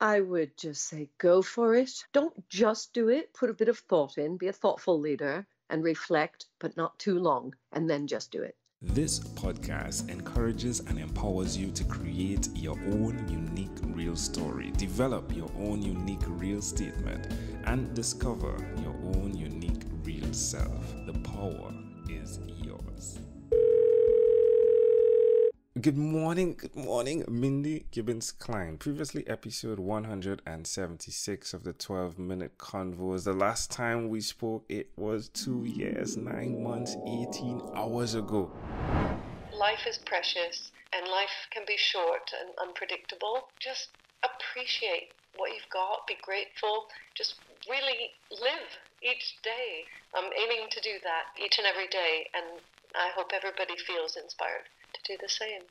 I would just say go for it. Don't just do it, put a bit of thought in, be a thoughtful leader and reflect, but not too long, and then just do it. This podcast encourages and empowers you to create your own unique real story, develop your own unique real statement, and discover your own unique real self. The power is yours. Good morning, good morning, Mindy Gibbins Klein. Previously, episode 176 of the 12 minute convos. The last time we spoke, it was two years, nine months, 18 hours ago. Life is precious and life can be short and unpredictable. Just appreciate what you've got, be grateful, just really live each day. I'm aiming to do that each and every day, and I hope everybody feels inspired do the same.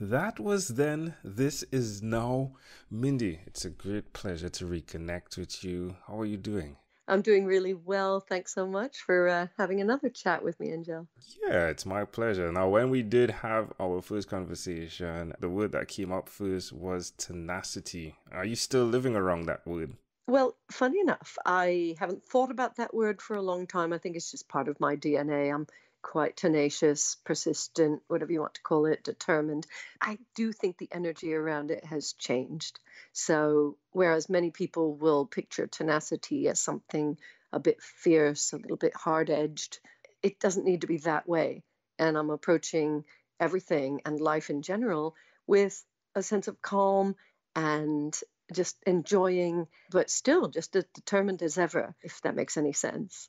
That was then, this is now. Mindy, it's a great pleasure to reconnect with you. How are you doing? I'm doing really well. Thanks so much for uh, having another chat with me, Engel. Yeah, it's my pleasure. Now, when we did have our first conversation, the word that came up first was tenacity. Are you still living around that word? Well, funny enough, I haven't thought about that word for a long time. I think it's just part of my DNA. I'm quite tenacious, persistent, whatever you want to call it, determined. I do think the energy around it has changed. So, whereas many people will picture tenacity as something a bit fierce, a little bit hard edged, it doesn't need to be that way. And I'm approaching everything and life in general with a sense of calm and just enjoying, but still just as determined as ever, if that makes any sense.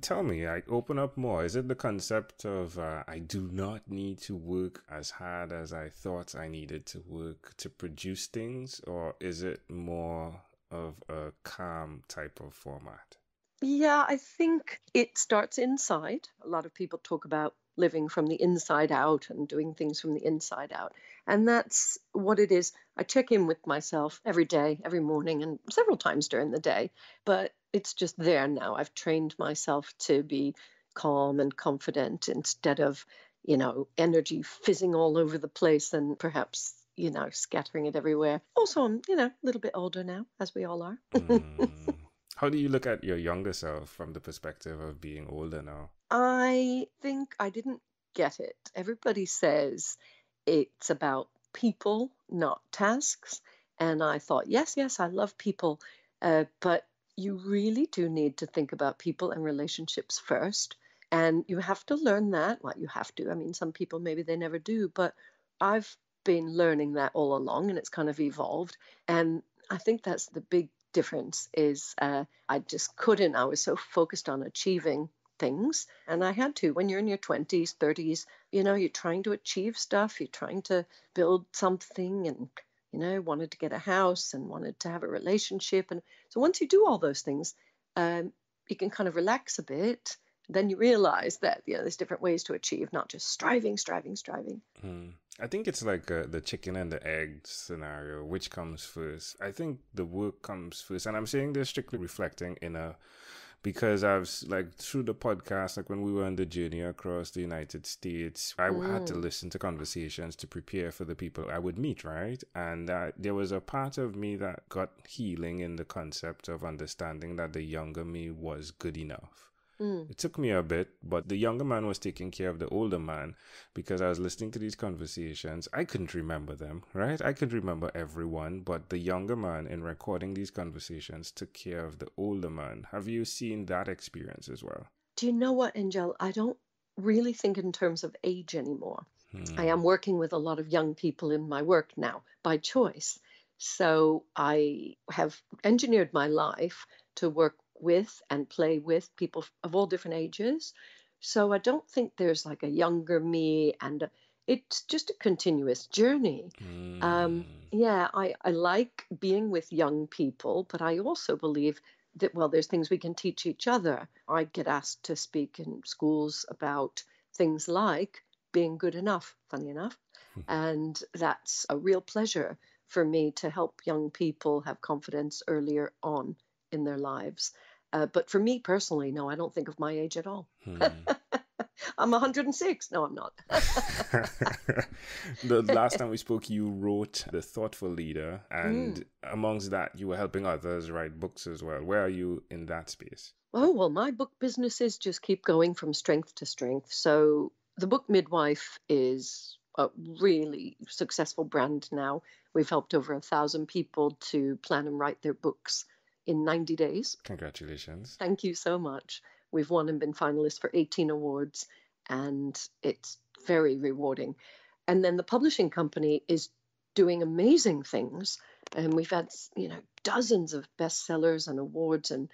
Tell me, like, open up more. Is it the concept of uh, I do not need to work as hard as I thought I needed to work to produce things, or is it more of a calm type of format? Yeah, I think it starts inside. A lot of people talk about living from the inside out and doing things from the inside out. And that's what it is. I check in with myself every day, every morning, and several times during the day. But it's just there now. I've trained myself to be calm and confident instead of, you know, energy fizzing all over the place and perhaps, you know, scattering it everywhere. Also, I'm, you know, a little bit older now, as we all are. mm. How do you look at your younger self from the perspective of being older now? I think I didn't get it. Everybody says it's about people, not tasks. And I thought, yes, yes, I love people. Uh, but you really do need to think about people and relationships first. And you have to learn that. Well, you have to. I mean, some people maybe they never do, but I've been learning that all along and it's kind of evolved. And I think that's the big difference is uh, I just couldn't. I was so focused on achieving things and i had to when you're in your 20s 30s you know you're trying to achieve stuff you're trying to build something and you know, wanted to get a house and wanted to have a relationship. And so once you do all those things, um, you can kind of relax a bit. Then you realize that you know there's different ways to achieve, not just striving, striving, striving. Mm. I think it's like uh, the chicken and the egg scenario. Which comes first? I think the work comes first, and I'm saying this strictly reflecting in a because I've like through the podcast, like when we were on the journey across the United States, I mm. had to mm. listen to conversations to prepare for the people I would meet, right? And uh, there was a part of me that got healing in the concept of understanding that the younger me was good enough. Mm. It took me a bit, but the younger man was taking care of the older man because I was listening to these conversations. I couldn't remember them, right? I could remember everyone, but the younger man in recording these conversations took care of the older man. Have you seen that experience as well? Do you know what, Engel? I don't really think in terms of age anymore. Hmm. I am working with a lot of young people in my work now by choice. So I have engineered my life to work with and play with people of all different ages. So I don't think there's like a younger me and a, it's just a continuous journey. Mm. Um, yeah, I, I like being with young people, but I also believe that, well, there's things we can teach each other. I get asked to speak in schools about things like being good enough, funny enough. and that's a real pleasure for me to help young people have confidence earlier on in their lives. Uh, but for me personally, no, I don't think of my age at all. hmm. I'm 106. No, I'm not. the last time we spoke, you wrote The Thoughtful Leader, and mm. amongst that, you were helping others write books as well. Where are you in that space? Oh, well, my book businesses just keep going from strength to strength. So, the book Midwife is a really successful brand now. We've helped over a thousand people to plan and write their books in 90 days. Congratulations. Thank you so much. We've won and been finalists for 18 awards, and it's very rewarding. And then the publishing company is doing amazing things. And we've had, you know, dozens of bestsellers and awards and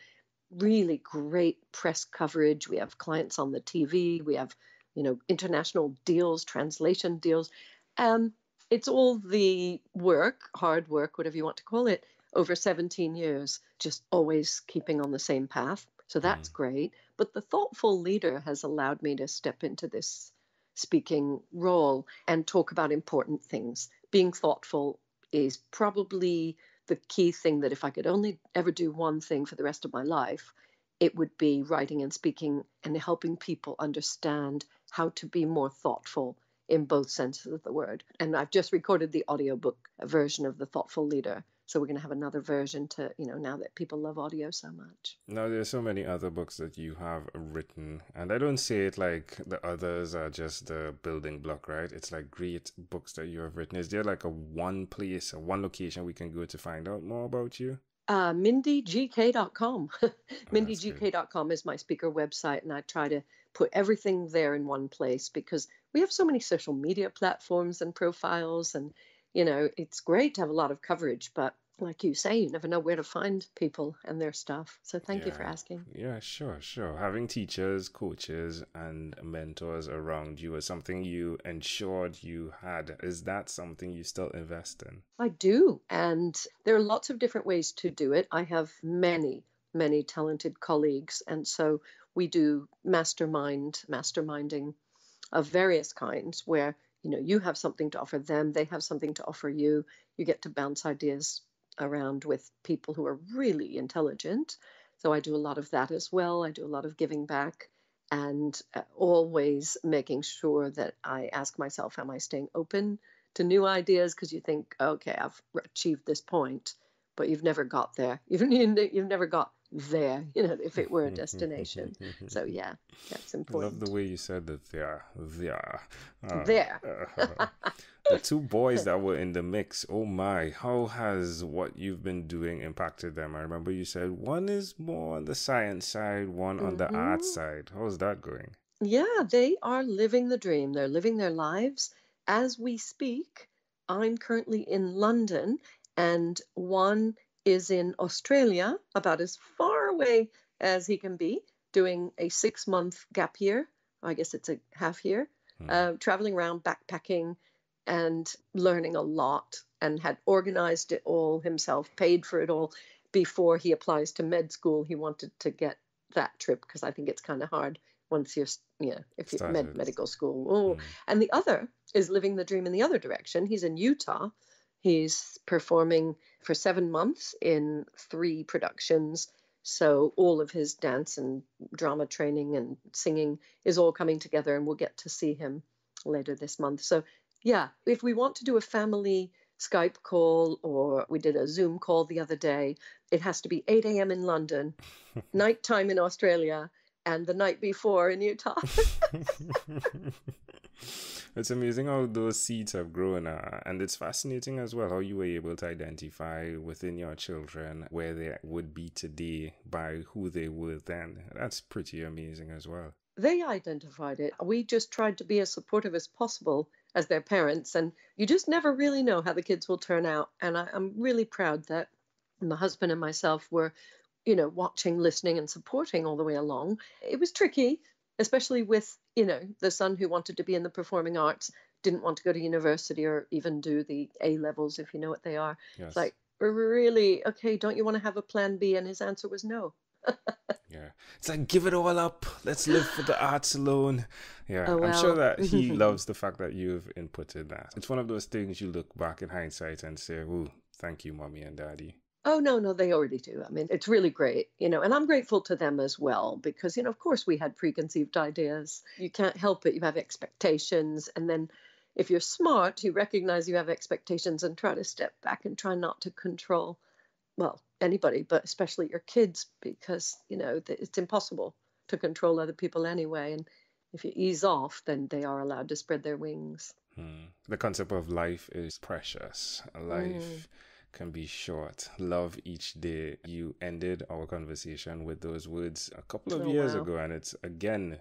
really great press coverage. We have clients on the TV. We have, you know, international deals, translation deals. Um, it's all the work, hard work, whatever you want to call it, over 17 years, just always keeping on the same path. So that's mm. great. But the thoughtful leader has allowed me to step into this speaking role and talk about important things. Being thoughtful is probably the key thing that if I could only ever do one thing for the rest of my life, it would be writing and speaking and helping people understand how to be more thoughtful in both senses of the word. And I've just recorded the audiobook version of The Thoughtful Leader. So we're going to have another version to, you know, now that people love audio so much. Now, there's so many other books that you have written. And I don't say it like the others are just the building block, right? It's like great books that you have written. Is there like a one place, a one location we can go to find out more about you? Uh, MindyGK.com. oh, MindyGK.com is my speaker website, and I try to put everything there in one place because we have so many social media platforms and profiles and you know, it's great to have a lot of coverage, but like you say, you never know where to find people and their stuff. So thank yeah. you for asking. Yeah, sure, sure. Having teachers, coaches, and mentors around you is something you ensured you had. Is that something you still invest in? I do. And there are lots of different ways to do it. I have many, many talented colleagues. And so we do mastermind, masterminding of various kinds where you know you have something to offer them they have something to offer you. You get to bounce ideas around with people who are really intelligent. So i do a lot of that as well. I do a lot of giving back and uh, always making sure that i ask myself am i staying open to new ideas? Because you think okay i've achieved this point but you've never got there. You've, you've never got there, you know, if it were a destination. so yeah, that's important. I love the way you said that there, there, uh, there. uh, the two boys that were in the mix. Oh my, how has what you've been doing impacted them? I remember you said one is more on the science side, one on mm-hmm. the art side. How's that going? Yeah, they are living the dream. They're living their lives as we speak. I'm currently in London, and one is in Australia, about as far away as he can be, doing a six month gap year. I guess it's a half year, hmm. uh, traveling around backpacking and learning a lot, and had organized it all himself, paid for it all before he applies to med school. He wanted to get that trip because I think it's kind of hard once you're, you know, if you're med medical school. Oh, mm. and the other is living the dream in the other direction. He's in Utah He's performing for seven months in three productions. So all of his dance and drama training and singing is all coming together, and we'll get to see him later this month. So, yeah, if we want to do a family Skype call or we did a Zoom call the other day, it has to be 8 a.m. in London, nighttime in Australia, and the night before in Utah. it's amazing how those seeds have grown, uh, and it's fascinating as well how you were able to identify within your children where they would be today by who they were then. That's pretty amazing as well. They identified it. We just tried to be as supportive as possible as their parents, and you just never really know how the kids will turn out. And I, I'm really proud that my husband and myself were you know, watching, listening, and supporting all the way along. It was tricky especially with you know the son who wanted to be in the performing arts didn't want to go to university or even do the A levels if you know what they are. Yes. Like really okay, don't you want to have a plan B? And his answer was no. yeah, it's like give it all up. Let's live for the arts alone. Yeah, oh, well. I'm sure that he loves the fact that you've inputted that. It's one of those things you look back in hindsight and say, "Ooh, thank you, mommy and daddy." Oh, no, no, they already do. I mean, it's really great, you know, and I'm grateful to them as well because, you know, of course we had preconceived ideas. You can't help it. You have expectations. And then if you're smart, you recognize you have expectations and try to step back and try not to control, well, anybody, but especially your kids because, you know, it's impossible to control other people anyway. And if you ease off, then they are allowed to spread their wings. Hmm. The concept of life is precious. Life. Mm can be short. Love each day. You ended our conversation with those words a couple of oh, years wow. ago, and it's again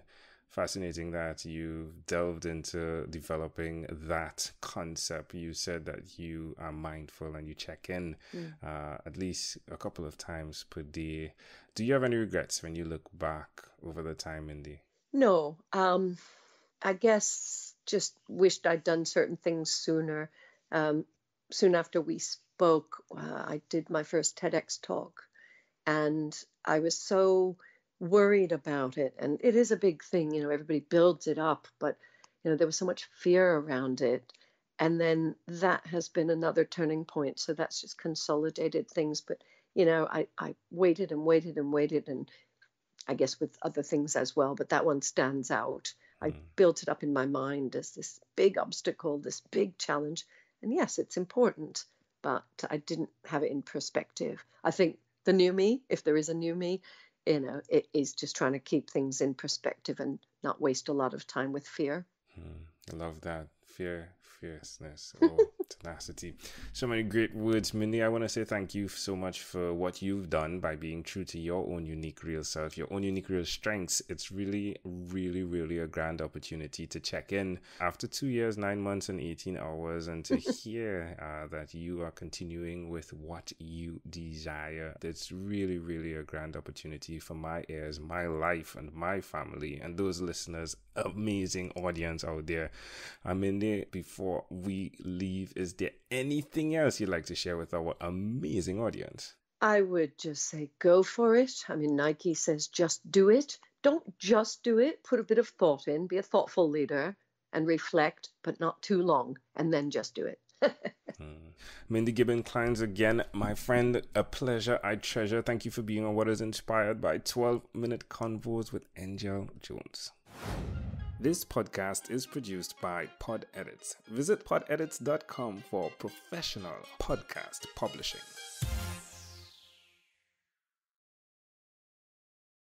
fascinating that you delved into developing that concept. You said that you are mindful and you check in mm. uh, at least a couple of times per day. Do you have any regrets when you look back over the time, Mindy? No. Um, I guess just wished I'd done certain things sooner. Um, soon after we spoke, uh, I did my first TEDx talk, and I was so worried about it. And it is a big thing, you know, everybody builds it up, but, you know, there was so much fear around it. And then that has been another turning point. So that's just consolidated things. But, you know, I, I waited and waited and waited, and I guess with other things as well, but that one stands out. I mm. built it up in my mind as this big obstacle, this big challenge. And yes, it's important but I didn't have it in perspective. I think the new me, if there is a new me, you know, it is just trying to keep things in perspective and not waste a lot of time with fear. Hmm. I love that fear, fierceness, or tenacity. So many great words, Mindy. I want to say thank you so much for what you've done by being true to your own unique real self, your own unique real strengths. It's really, really, really a grand opportunity to check in after two years, nine months, and 18 hours, and to hear uh, that you are continuing with what you desire. It's really, really a grand opportunity for my ears, my life, and my family, and those listeners. Amazing audience out there. I'm in there before we leave. Is there anything else you'd like to share with our amazing audience? I would just say go for it. I mean, Nike says just do it. Don't just do it. Put a bit of thought in, be a thoughtful leader, and reflect, but not too long, and then just do it. mm. Mindy Gibbins Klein again, my friend, a pleasure. I treasure. Thank you for being on what is inspired by 12 minute convos with Engel Jones. This podcast is produced by Pod Edits. Visit podedits.com for professional podcast publishing.